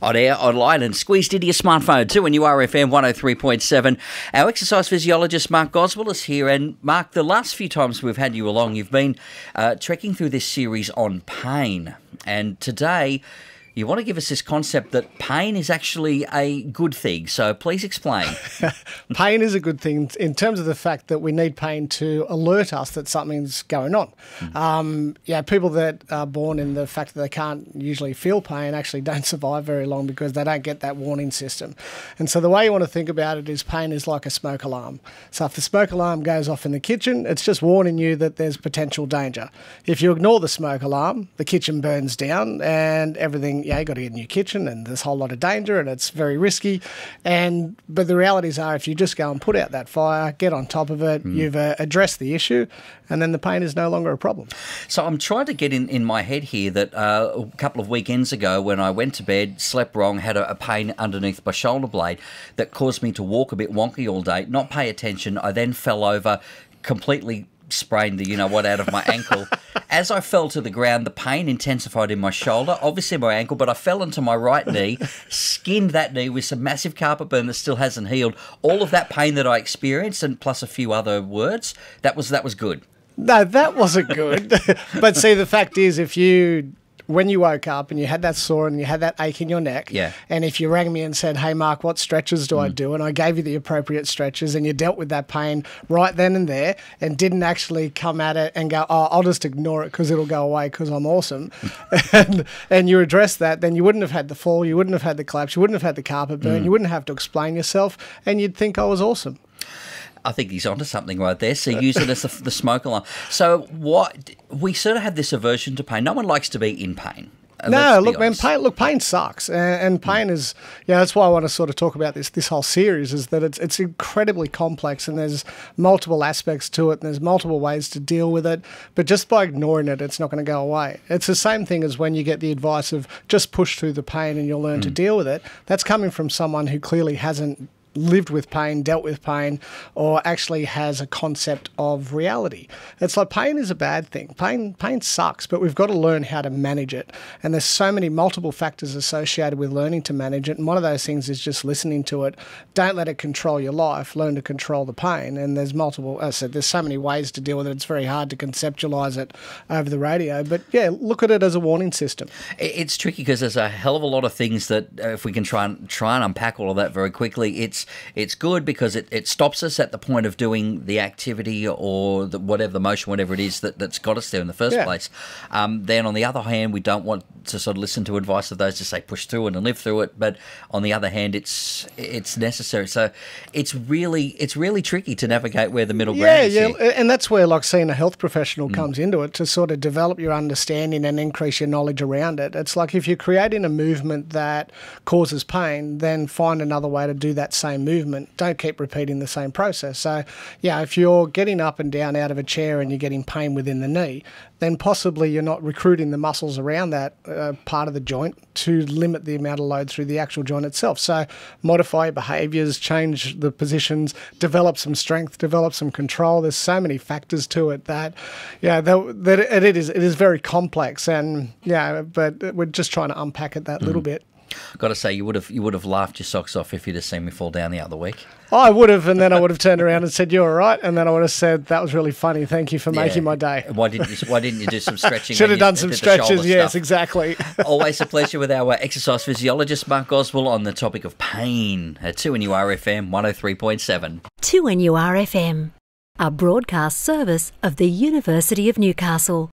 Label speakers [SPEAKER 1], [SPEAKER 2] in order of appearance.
[SPEAKER 1] on air, online, and squeezed into your smartphone too. And you are FM 103.7. Our exercise physiologist, Mark Goswell, is here. And Mark, the last few times we've had you along, you've been uh, trekking through this series on pain. And today, you want to give us this concept that pain is actually a good thing. So please explain.
[SPEAKER 2] pain is a good thing in terms of the fact that we need pain to alert us that something's going on. Mm. Um, yeah, people that are born in the fact that they can't usually feel pain actually don't survive very long because they don't get that warning system. And so the way you want to think about it is pain is like a smoke alarm. So if the smoke alarm goes off in the kitchen, it's just warning you that there's potential danger. If you ignore the smoke alarm, the kitchen burns down and everything yeah, you got to get a new kitchen and there's a whole lot of danger and it's very risky. And but the realities are, if you just go and put out that fire, get on top of it, mm. you've uh, addressed the issue, and then the pain is no longer a problem.
[SPEAKER 1] So I'm trying to get in in my head here that uh, a couple of weekends ago, when I went to bed, slept wrong, had a, a pain underneath my shoulder blade that caused me to walk a bit wonky all day, not pay attention. I then fell over completely sprained the you know what out of my ankle. As I fell to the ground, the pain intensified in my shoulder, obviously my ankle, but I fell into my right knee, skinned that knee with some massive carpet burn that still hasn't healed. All of that pain that I experienced, and plus a few other words, that was that was good.
[SPEAKER 2] No, that wasn't good. but see, the fact is, if you when you woke up and you had that sore and you had that ache in your neck.
[SPEAKER 1] Yeah.
[SPEAKER 2] And if you rang me and said, "Hey, Mark, what stretches do mm. I do?" and I gave you the appropriate stretches and you dealt with that pain right then and there and didn't actually come at it and go, "Oh, I'll just ignore it because it'll go away because I'm awesome," and and you address that, then you wouldn't have had the fall, you wouldn't have had the collapse, you wouldn't have had the carpet burn, mm. you wouldn't have to explain yourself, and you'd think I was awesome.
[SPEAKER 1] I think he's onto something right there. So use it as the, the smoke alarm. So what we sort of have this aversion to pain. No one likes to be in pain.
[SPEAKER 2] No, look, man, pain. Look, pain sucks, and, and pain mm. is. Yeah, that's why I want to sort of talk about this. This whole series is that it's it's incredibly complex, and there's multiple aspects to it, and there's multiple ways to deal with it. But just by ignoring it, it's not going to go away. It's the same thing as when you get the advice of just push through the pain and you'll learn mm. to deal with it. That's coming from someone who clearly hasn't lived with pain, dealt with pain, or actually has a concept of reality. It's like pain is a bad thing. Pain pain sucks, but we've got to learn how to manage it. And there's so many multiple factors associated with learning to manage it. And one of those things is just listening to it. Don't let it control your life. Learn to control the pain. And there's multiple. As I said, there's so many ways to deal with it. It's very hard to conceptualize it over the radio. But yeah, look at it as a warning system.
[SPEAKER 1] It's tricky because there's a hell of a lot of things that uh, if we can try and try and unpack all of that very quickly, it's it's good because it, it stops us at the point of doing the activity or the, whatever the motion, whatever it is that, that's got us there in the first yeah. place. Um, then on the other hand, we don't want to sort of listen to advice of those to say push through it and live through it. But on the other hand, it's it's necessary. So it's really it's really tricky to navigate where the middle
[SPEAKER 2] yeah,
[SPEAKER 1] ground
[SPEAKER 2] is. Yeah, yeah, and that's where like seeing a health professional mm. comes into it to sort of develop your understanding and increase your knowledge around it. It's like if you're creating a movement that causes pain, then find another way to do that same movement. Don't keep repeating the same process. So yeah, if you're getting up and down out of a chair and you're getting pain within the knee, then possibly you're not recruiting the muscles around that uh, part of the joint to limit the amount of load through the actual joint itself. So modify your behaviours, change the positions, develop some strength, develop some control. There's so many factors to it that, yeah, that, that it, it is it is very complex and yeah, but we're just trying to unpack it that mm. little bit.
[SPEAKER 1] Got to say, you would have you would have laughed your socks off if you'd have seen me fall down the other week.
[SPEAKER 2] I would have, and then I would have turned around and said, "You're all right," and then I would have said, "That was really funny. Thank you for yeah. making my day."
[SPEAKER 1] Why didn't you? Why didn't you do some stretching?
[SPEAKER 2] Should have done some stretches. Yes, stuff? exactly.
[SPEAKER 1] Always a pleasure with our exercise physiologist Mark Goswell on the topic of pain at Two NURFM one hundred oh three point seven.
[SPEAKER 3] Two NURFM, a broadcast service of the University of Newcastle.